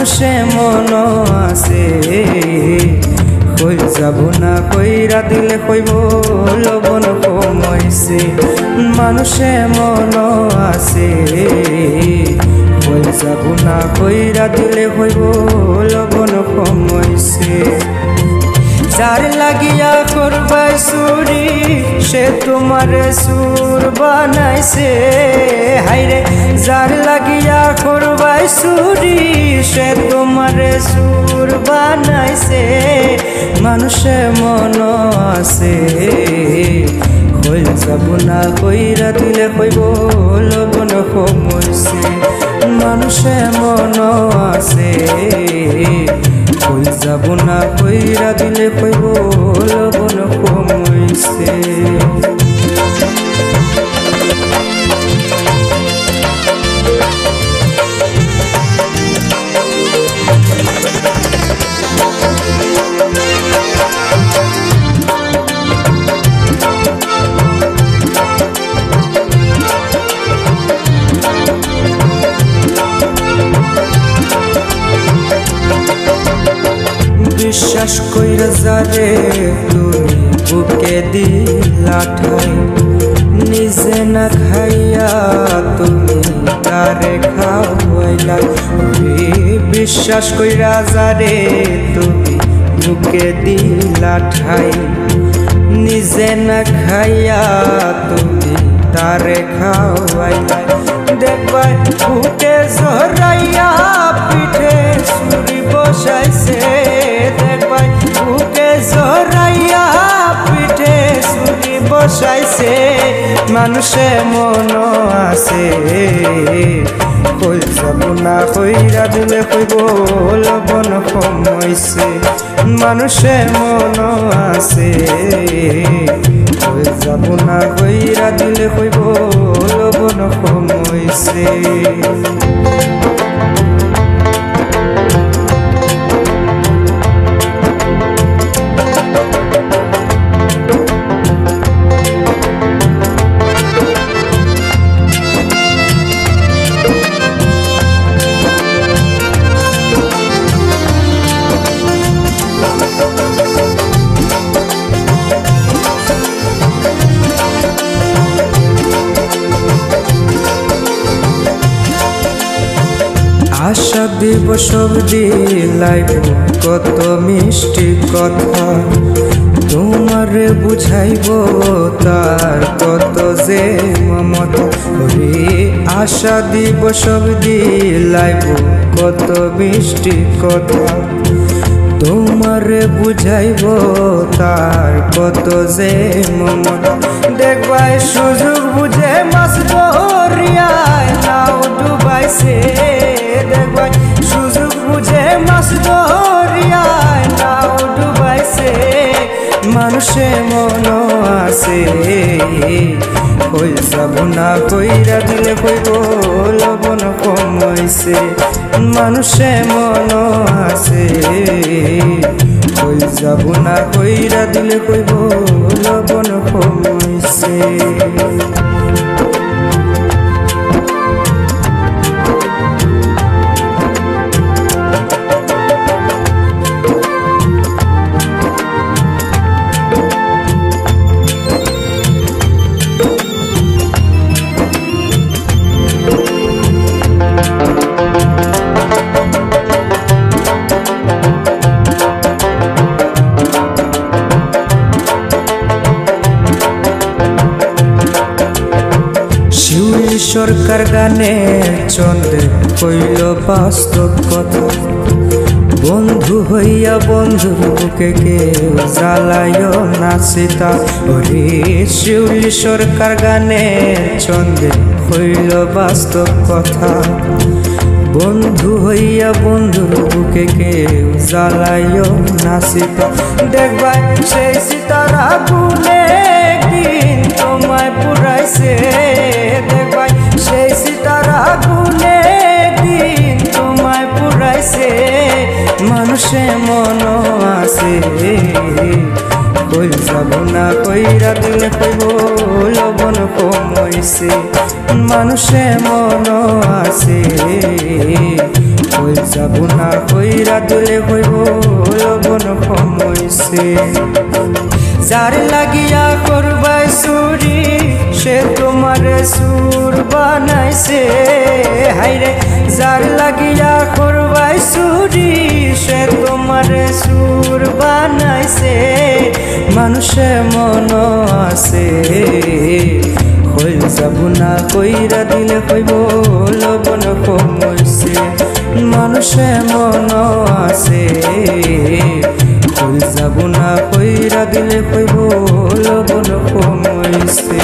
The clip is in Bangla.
মানুষে মন আছে। কই যাব না কইরা দিলে কইব লবণ কমাইছে। মানুষে মন আছে। কই যাব না কইরা দিলে কইব লবণ কমাইছে। যার লাগিয়া করবাই সুরি সে তোমার সুর বানাইছে। হাইরে যার লাগিয়া করবাই সুরি, সে তোমার সুর বানাইছে। মানুষে মন আছে কইল যাব না কইরা দিলে কইব লবণ কমইছে মানুষে মন আছে কই যাব না কইরা দিলে কইব বিশ্বাস কইরা যারে তুমি বুকে দিলা ঠাই। নিজে না খাইয়া তুমি তারে খাওয়াইলা। বিশ্বাস কইরা যারে তুমি বুকে দিলা নিজে না খাইয়া তুমি তারে খাওয়াইলা। দেখবা বুকে জহরাইয়া পিঠে সুরি মানুষে মন আছে। কই যাব না কইরা দিলে কইব লবণ কমাইছে। মানুষে মন আছে। কই যাব না কইরা দিলে কইব লবণ দিব সব দিলাইব কত মিষ্টি কথা। তোমারে বুঝাইব তার কত যে মমত। আশা দিব সব দিলাইব কত মিষ্টি কথা। তোমারে বুঝাইব তার কত যে মমত। দেখবাই সুযোগ বুঝে ধরিয়ায় মানুষে মন আছে কই যাব না কইরা দিলে কইব, লবণ কমাইছে মানুষে মন আছে কই যাব না কইরা দিলে কইব, লবণ কমাইছে সরকার গানে চন্দ্রে কইল বাস্তব কথা। বন্ধু হইয়া বন্ধুর বুকে কেউ জ্বালায় নাচিতা ওরে শিউলি সরকার গানে চন্দ্রে কইল বাস্তব কথা। বন্ধু হইয়া বন্ধুর বুকে কেউ জ্বালায় নাচিতা দেখবা সেই সীতারা মানুষে মন আছে। কই যাব না কইরা দিলে কইব, লবণ কমইছে। মানুষে মন আছে। হই যাব না কইরা দিলে হইব লবণ কমইছে। যার লাগিয়া করবাই চুরি, সে তোমার সুর বানাইছে। হাইরে, যার লাগিয়া করবাই চুরি সে তোমার সুর বানাইছে, মানুষে মন আছে। হইল যাব না কইরা দিলে হইব লবণ কমইছে মানুষে মন আছে। হইল যাব না কইরা দিলে হইব লবণ কমইছে